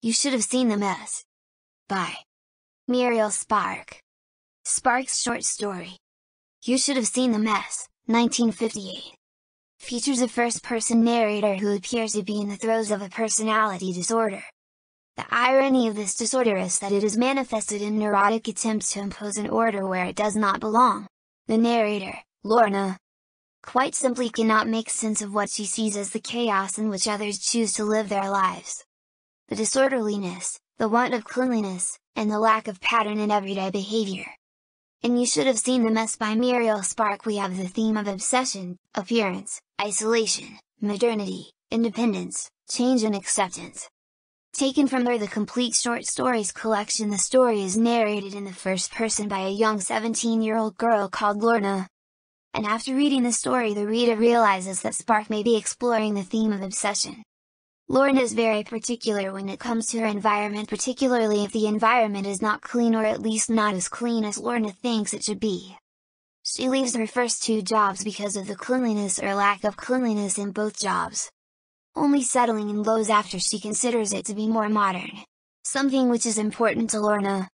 You should have seen the mess. By Muriel Spark. Spark's short story. You should have seen the mess, 1958. Features a first-person narrator who appears to be in the throes of a personality disorder. The irony of this disorder is that it is manifested in neurotic attempts to impose an order where it does not belong. The narrator, Lorna, quite simply cannot make sense of what she sees as the chaos in which others choose to live their lives. The disorderliness, the want of cleanliness, and the lack of pattern in everyday behavior. And you should have seen the mess by Muriel Spark we have the theme of obsession, appearance, isolation, modernity, independence, change and acceptance. Taken from her The Complete Short Stories collection the story is narrated in the first person by a young 17-year-old girl called Lorna. And after reading the story the reader realizes that Spark may be exploring the theme of obsession. Lorna is very particular when it comes to her environment particularly if the environment is not clean or at least not as clean as Lorna thinks it should be. She leaves her first two jobs because of the cleanliness or lack of cleanliness in both jobs only settling in Lowe's after she considers it to be more modern. Something which is important to Lorna.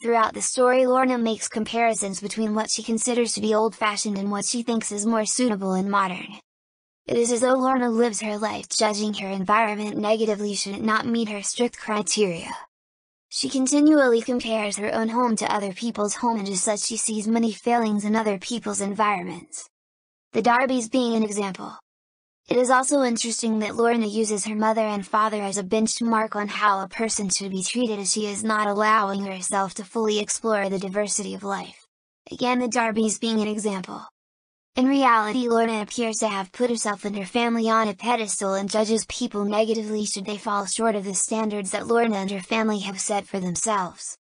Throughout the story Lorna makes comparisons between what she considers to be old-fashioned and what she thinks is more suitable and modern. It is as though Lorna lives her life judging her environment negatively should it not meet her strict criteria. She continually compares her own home to other people's home and as such she sees many failings in other people's environments. The Darbys being an example. It is also interesting that Lorna uses her mother and father as a benchmark on how a person should be treated as she is not allowing herself to fully explore the diversity of life. Again the Darbys being an example. In reality Lorna appears to have put herself and her family on a pedestal and judges people negatively should they fall short of the standards that Lorna and her family have set for themselves.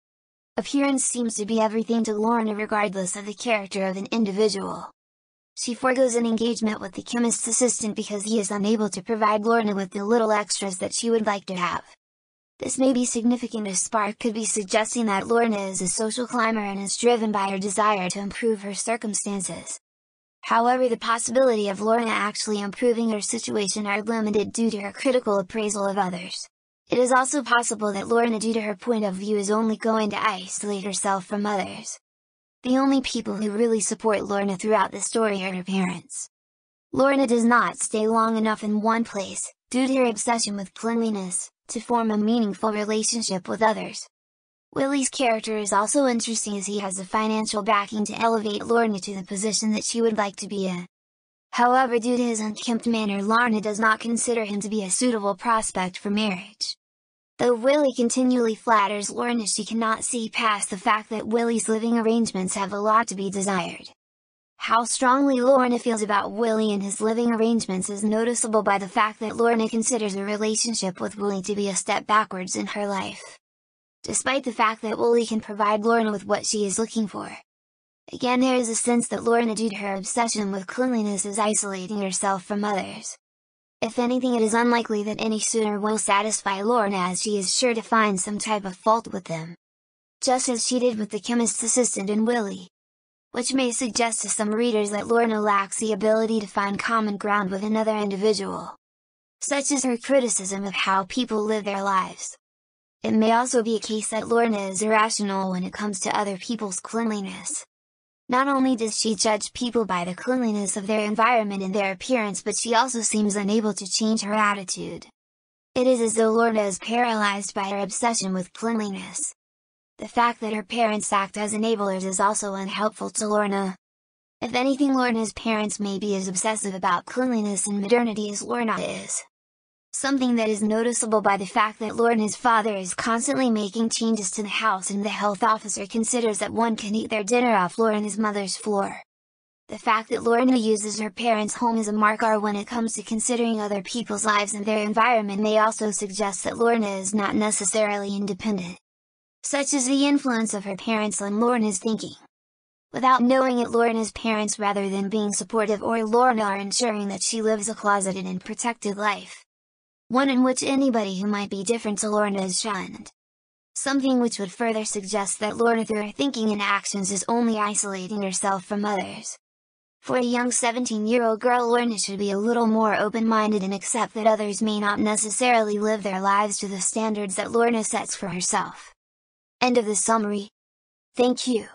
Appearance seems to be everything to Lorna regardless of the character of an individual. She forgoes an engagement with the chemist's assistant because he is unable to provide Lorna with the little extras that she would like to have. This may be significant as Spark could be suggesting that Lorna is a social climber and is driven by her desire to improve her circumstances. However the possibility of Lorna actually improving her situation are limited due to her critical appraisal of others. It is also possible that Lorna due to her point of view is only going to isolate herself from others. The only people who really support Lorna throughout the story are her parents. Lorna does not stay long enough in one place, due to her obsession with cleanliness, to form a meaningful relationship with others. Willie's character is also interesting as he has the financial backing to elevate Lorna to the position that she would like to be in. However due to his unkempt manner Lorna does not consider him to be a suitable prospect for marriage. Though Willie continually flatters Lorna she cannot see past the fact that Willie's living arrangements have a lot to be desired. How strongly Lorna feels about Willie and his living arrangements is noticeable by the fact that Lorna considers a relationship with Willie to be a step backwards in her life. Despite the fact that Willie can provide Lorna with what she is looking for. Again there is a sense that Lorna due to her obsession with cleanliness is isolating herself from others. If anything it is unlikely that any suitor will satisfy Lorna as she is sure to find some type of fault with them. Just as she did with the chemist's assistant and Willie. Which may suggest to some readers that Lorna lacks the ability to find common ground with another individual. Such is her criticism of how people live their lives. It may also be a case that Lorna is irrational when it comes to other people's cleanliness. Not only does she judge people by the cleanliness of their environment and their appearance but she also seems unable to change her attitude. It is as though Lorna is paralyzed by her obsession with cleanliness. The fact that her parents act as enablers is also unhelpful to Lorna. If anything Lorna's parents may be as obsessive about cleanliness and modernity as Lorna is something that is noticeable by the fact that Lorna's father is constantly making changes to the house and the health officer considers that one can eat their dinner off Lorna's mother's floor. The fact that Lorna uses her parents' home as a marker when it comes to considering other people's lives and their environment may also suggest that Lorna is not necessarily independent. Such is the influence of her parents on Lorna's thinking. Without knowing it Lorna's parents rather than being supportive or Lorna are ensuring that she lives a closeted and protected life one in which anybody who might be different to Lorna is shunned. Something which would further suggest that Lorna through her thinking and actions is only isolating herself from others. For a young 17-year-old girl Lorna should be a little more open-minded and accept that others may not necessarily live their lives to the standards that Lorna sets for herself. End of the summary. Thank you.